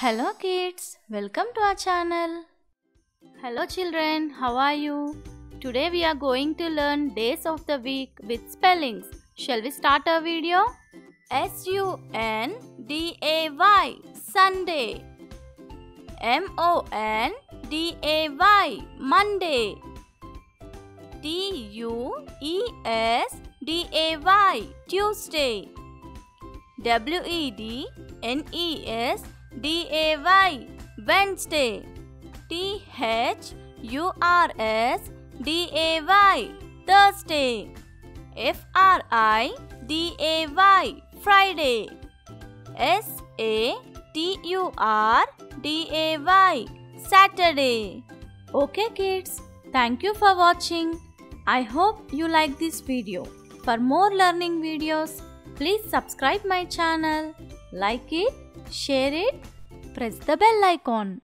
Hello kids, welcome to our channel. Hello children, how are you? Today we are going to learn days of the week with spellings. Shall we start our video? S U N D A Y Sunday M O N D A Y Monday T U E S D A Y Tuesday W E D N E S D A Y Wednesday. T H U R S D A Y Thursday. F R I D A Y Friday. S A T U R D A Y Saturday. Okay kids, thank you for watching. I hope you like this video. For more learning videos, please subscribe my channel, like it, share it, press the bell icon.